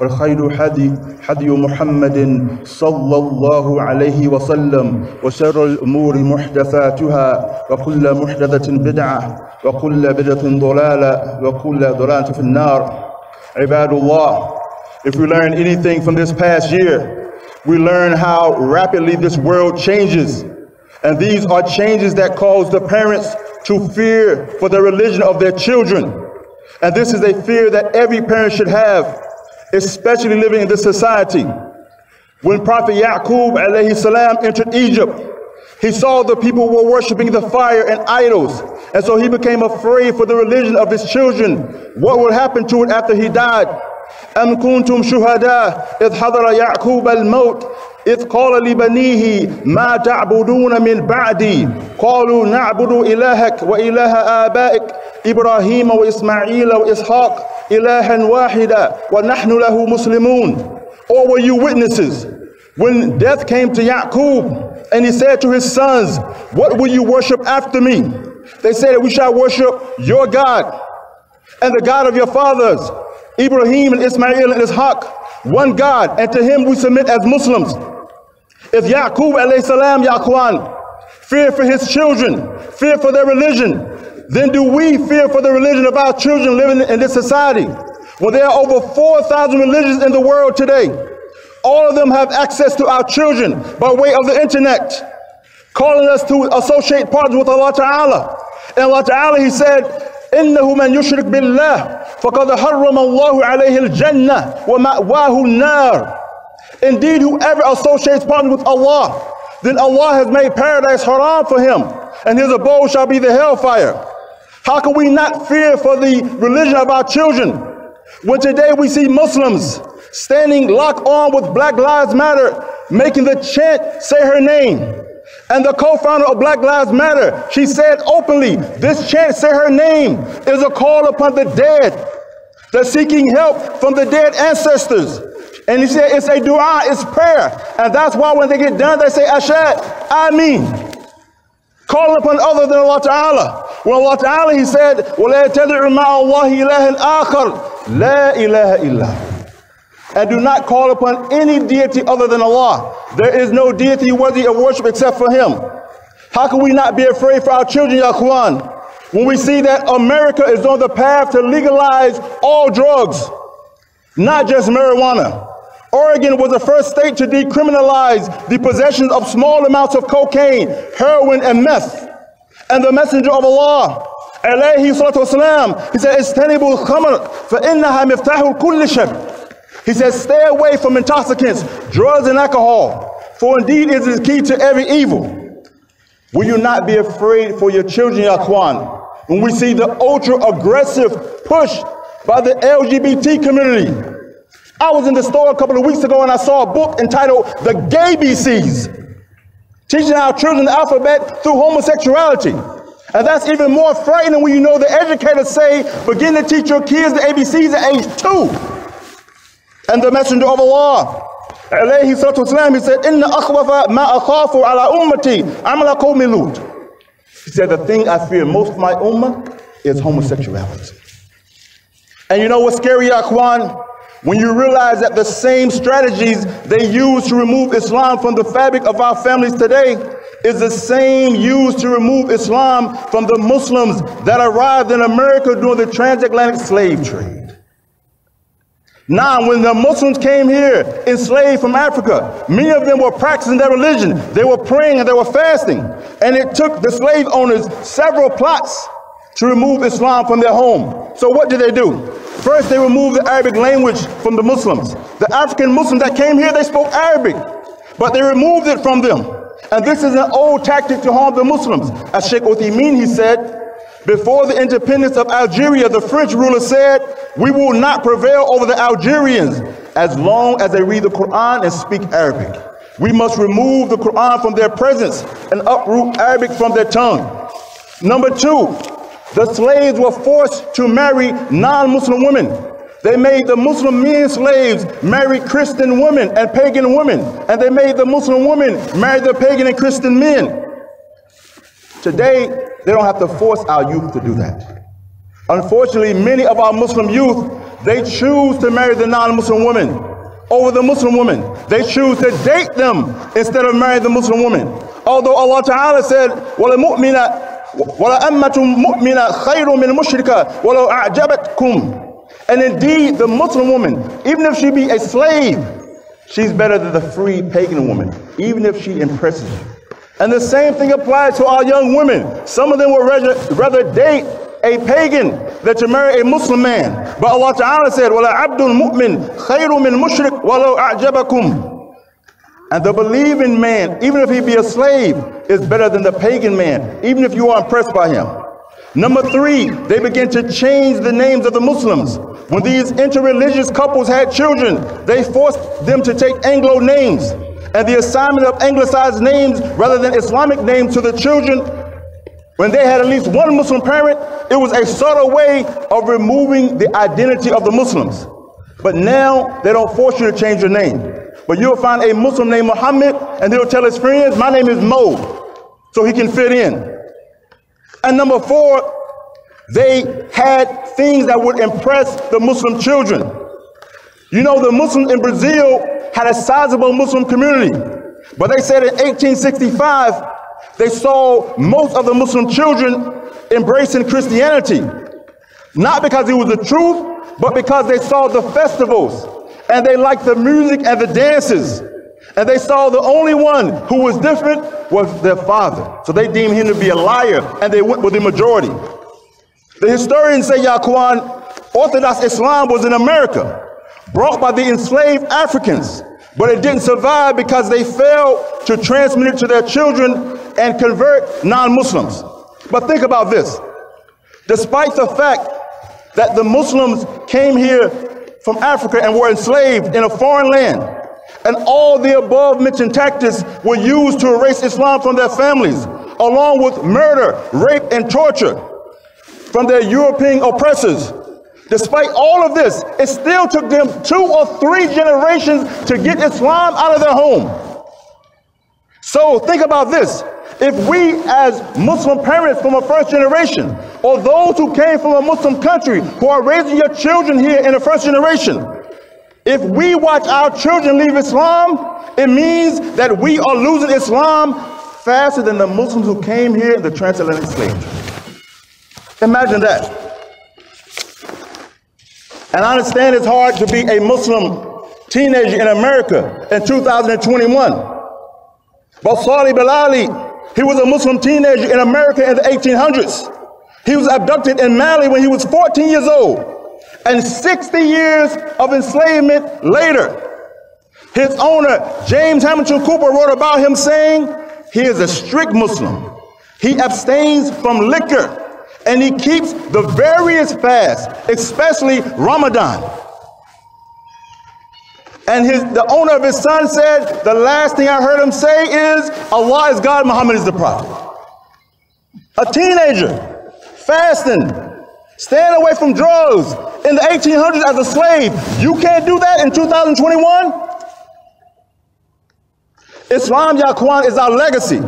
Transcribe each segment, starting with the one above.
والخير حدي حدي محمد صلى الله عليه وسلم وشر الأمور محدثاتها وكل محدثة بدعة وكل بدعة ضلالة وكل ضلالة في النار عباد الله If we learn anything from this past year, we learn how rapidly this world changes. And these are changes that cause the parents to fear for the religion of their children. And this is a fear that every parent should have, especially living in this society. When Prophet Yaqub alayhi salam entered Egypt, he saw the people were worshiping the fire and idols. And so he became afraid for the religion of his children. What would happen to it after he died? أم كنتم شهداء إذ حضر يعقوب الموت إذ قال لبنيه ما تعبدون من بعدي قالوا نعبد إلهك وإله آبائك إبراهيم وإسماعيل وإسحاق إلها واحدا ونحن له مسلمون Or were you witnesses when death came to Yaqub and he said to his sons, What will you worship after me? They said, We shall worship your God and the God of your fathers, Ibrahim and Ismail and Ishaq, one God, and to him we submit as Muslims. If Yaqub alayhi salam, Yaqwan, fear for his children, fear for their religion, then do we fear for the religion of our children living in this society? Well, there are over 4,000 religions in the world today. All of them have access to our children by way of the internet, calling us to associate partners with Allah Ta'ala. And Allah Ta'ala, He said, إنه من يشرك بالله فقد حرم الله عليه الجنة ومأواه النار Indeed, whoever associates partners with Allah, then Allah has made paradise haram for him, and his abode shall be the hellfire. How can we not fear for the religion of our children when today we see Muslims standing locked on with Black Lives Matter, making the chant, say her name? And the co-founder of Black Lives Matter, she said openly, this chant, say her name, is a call upon the dead. They're seeking help from the dead ancestors. And he said it's a dua, it's prayer. And that's why when they get done, they say Ashad, Ameen. Calling upon other than Allah Ta'ala. When Allah Ta'ala, he said, وَلَا تَدْعُ مَعَ اللَّهِ إِلَهًا آخَرٍ لَا إِلَهَ إِلَّا and do not call upon any deity other than Allah. There is no deity worthy of worship except for Him. How can we not be afraid for our children, Ya When we see that America is on the path to legalize all drugs, not just marijuana. Oregon was the first state to decriminalize the possession of small amounts of cocaine, heroin, and meth. And the messenger of Allah, alayhi salatu wasalam, he said, Istanibul khamr, fa innaha miftahu kulli shab. He says, stay away from intoxicants, drugs, and alcohol, for indeed it is the key to every evil. Will you not be afraid for your children, Yaquan, when we see the ultra aggressive push by the LGBT community? I was in the store a couple of weeks ago and I saw a book entitled The Gay BCs, teaching our children the alphabet through homosexuality. And that's even more frightening when you know the educators say begin to teach your kids the ABCs at age two. And the messenger of Allah, alayhi salatu wasalam, he said, Inna akhwafa ma akhafu ala ummati amala qawmi. He said, the thing I fear most of my ummah is homosexuality. And you know what's scary, Akwan? When you realize that the same strategies they use to remove Islam from the fabric of our families today is the same used to remove Islam from the Muslims that arrived in America during the transatlantic slave trade. Now, when the Muslims came here enslaved from Africa, many of them were practicing their religion. They were praying and they were fasting. And it took the slave owners several plots to remove Islam from their home. So what did they do? First, they removed the Arabic language from the Muslims. The African Muslims that came here, they spoke Arabic, but they removed it from them. And this is an old tactic to harm the Muslims. As Sheikh Uthaymeen, he said, before the independence of Algeria, the French ruler said, we will not prevail over the Algerians as long as they read the Quran and speak Arabic. We must remove the Quran from their presence and uproot Arabic from their tongue. Number two, the slaves were forced to marry non-Muslim women. They made the Muslim men slaves marry Christian women and pagan women. And they made the Muslim women marry the pagan and Christian men. Today, they don't have to force our youth to do that. Unfortunately, many of our Muslim youth, they choose to marry the non-Muslim women over the Muslim women. They choose to date them instead of marrying the Muslim woman. Although Allah Ta'ala said, وَلَمُؤْمِنَ وَلَأَمَّةٌ مُؤْمِنَةٌ خَيْرٌ مِنْ مُشْرِكَةٍ وَلَوْ أَعْجَبَتْكُمْ And indeed, the Muslim woman, even if she be a slave, she's better than the free pagan woman, even if she impresses you. And the same thing applies to our young women. Some of them would rather, rather date a pagan than to marry a Muslim man. But Allah Ta'ala said, وَلَا عَبْدٌ مُؤْمِنٌ خَيْرٌ مِنْ مُشْرِكٍ وَلَوْ أَعْجَبَكُمْ And the believing man, even if he be a slave, is better than the pagan man, even if you are impressed by him. Number three, they began to change the names of the Muslims. When these interreligious couples had children, they forced them to take Anglo names and the assignment of anglicized names rather than Islamic names to the children, when they had at least one Muslim parent, it was a subtle way of removing the identity of the Muslims. But now they don't force you to change your name. But you'll find a Muslim named Muhammad and he'll tell his friends, my name is Mo, so he can fit in. And number four, they had things that would impress the Muslim children. You know, the Muslims in Brazil had a sizable Muslim community. But they said in 1865, they saw most of the Muslim children embracing Christianity. Not because it was the truth, but because they saw the festivals and they liked the music and the dances. And they saw the only one who was different was their father. So they deemed him to be a liar and they went with the majority. The historians say, Yaquan, Orthodox Islam was in America brought by the enslaved Africans, but it didn't survive because they failed to transmit it to their children and convert non-Muslims. But think about this. Despite the fact that the Muslims came here from Africa and were enslaved in a foreign land, and all the above mentioned tactics were used to erase Islam from their families, along with murder, rape, and torture from their European oppressors. Despite all of this, it still took them two or three generations to get Islam out of their home. So think about this. If we as Muslim parents from a first generation, or those who came from a Muslim country who are raising your children here in the first generation, if we watch our children leave Islam, it means that we are losing Islam faster than the Muslims who came here in the transatlantic slave trade. Imagine that. And I understand it's hard to be a Muslim teenager in America in 2021. But Salih Bilali, he was a Muslim teenager in America in the 1800s. He was abducted in Mali when he was 14 years old. And 60 years of enslavement later, his owner, James Hamilton Couper, wrote about him saying, he is a strict Muslim. He abstains from liquor and he keeps the various fasts, especially Ramadan. And his, the owner of his son said, the last thing I heard him say is, Allah is God, Muhammad is the prophet. A teenager, fasting, staying away from drugs in the 1800s as a slave. You can't do that in 2021? Islam, Yaquan, is our legacy.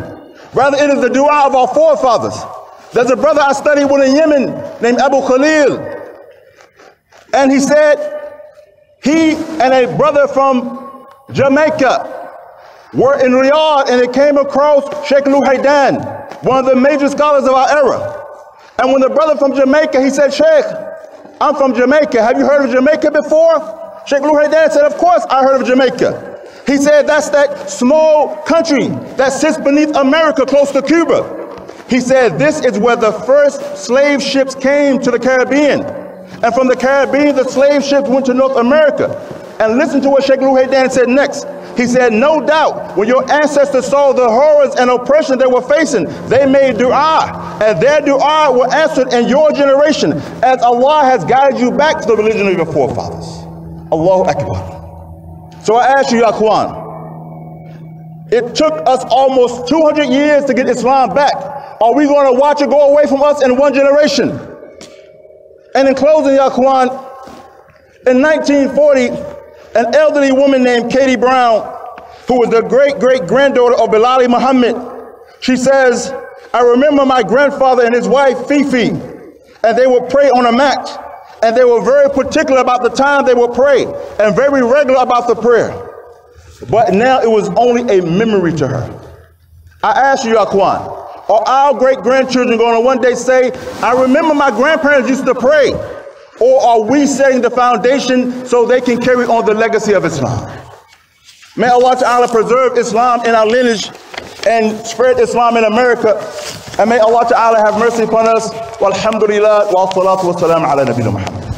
Rather, it is the dua of our forefathers. There's a brother I studied with in Yemen named Abu Khalil. And he said he and a brother from Jamaica were in Riyadh and they came across Sheikh Luhaydan, one of the major scholars of our era. And when the brother from Jamaica, he said, Sheikh, I'm from Jamaica. Have you heard of Jamaica before? Sheikh Luhaydan said, Of course I heard of Jamaica. He said, That's that small country that sits beneath America close to Cuba. He said, This is where the first slave ships came to the Caribbean. And from the Caribbean, the slave ships went to North America. And listen to what Sheikh Luhaydan said next. He said, No doubt, when your ancestors saw the horrors and oppression they were facing, they made dua. And their dua were answered in your generation, as Allah has guided you back to the religion of your forefathers. Allahu Akbar. So I ask you, Yaqwan, it took us almost 200 years to get Islam back. Are we going to watch it go away from us in one generation? And in closing, Yaqwan, in 1940, an elderly woman named Katie Brown, who was the great great granddaughter of Bilali Muhammad, she says, I remember my grandfather and his wife Fifi, and they would pray on a mat. And they were very particular about the time they would pray and very regular about the prayer. But now it was only a memory to her. I ask you, Aquan, are our great grandchildren going to one day say, I remember my grandparents used to pray? Or are we setting the foundation so they can carry on the legacy of Islam? May Allah Ta'ala preserve Islam in our lineage and spread Islam in America. And may Allah Ta'ala have mercy upon us. Walhamdulillah wa salatu wa salam ala nabiyina Muhammad.